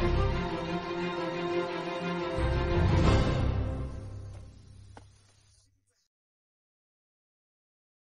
Música